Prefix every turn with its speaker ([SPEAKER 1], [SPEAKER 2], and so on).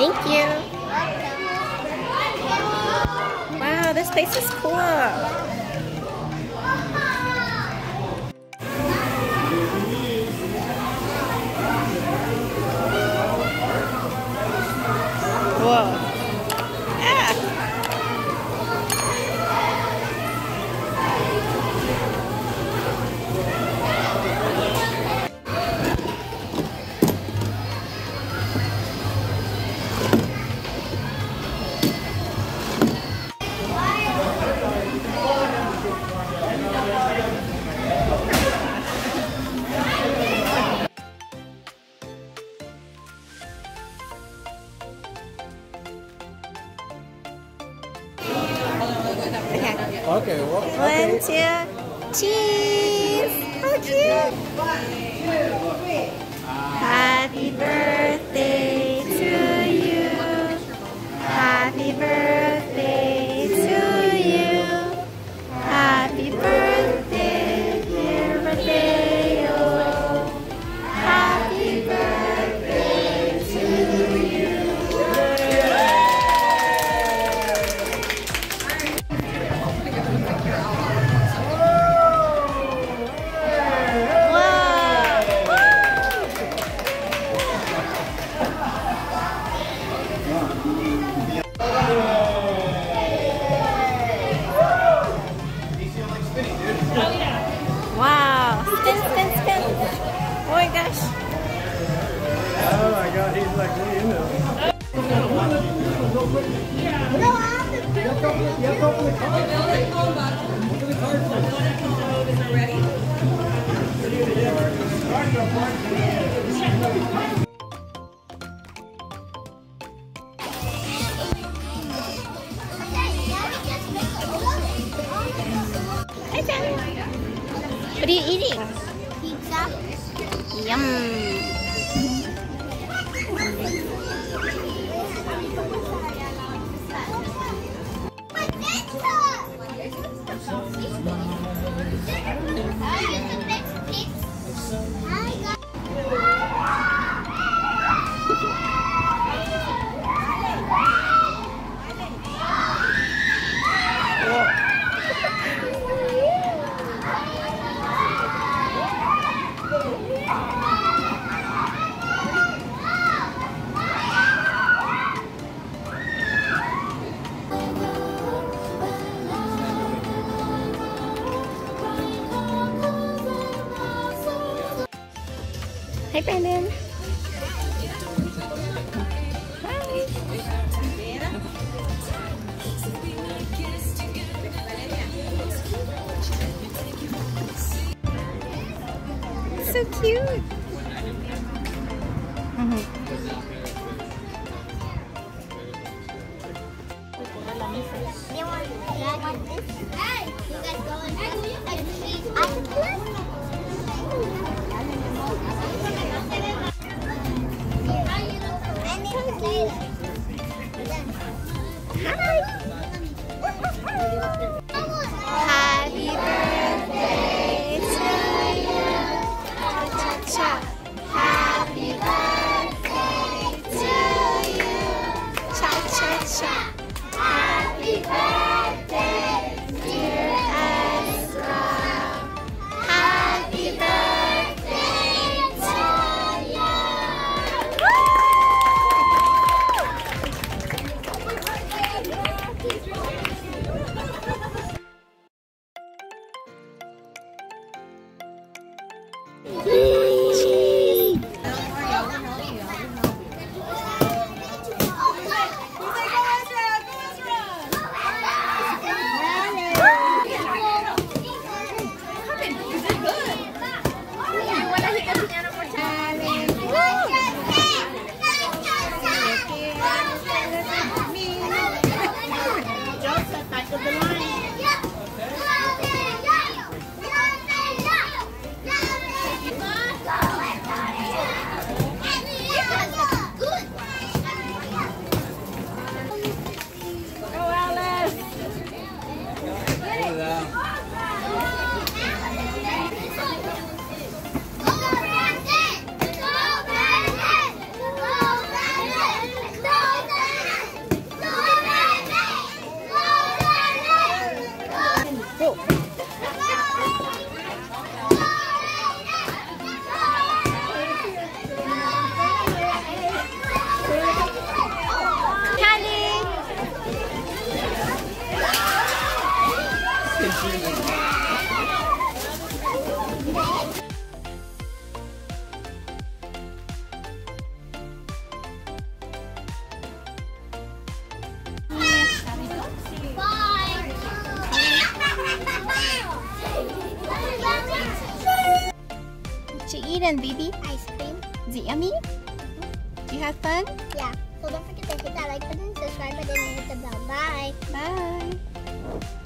[SPEAKER 1] Thank you. Wow, this place is cool. Okay.
[SPEAKER 2] Well.
[SPEAKER 1] One, two, cheese. How cute. Happy birthday What are you eating?
[SPEAKER 3] Pizza.
[SPEAKER 1] Yum. Hi, Brandon. So cute.
[SPEAKER 3] Hey, you guys going?
[SPEAKER 1] やめてもう。To you. Kid and Bibi?
[SPEAKER 3] Ice cream.
[SPEAKER 1] Is it yummy? Mm -hmm. You have fun?
[SPEAKER 3] Yeah. So don't forget to hit that like button, subscribe button, and hit the bell. Bye.
[SPEAKER 1] Bye.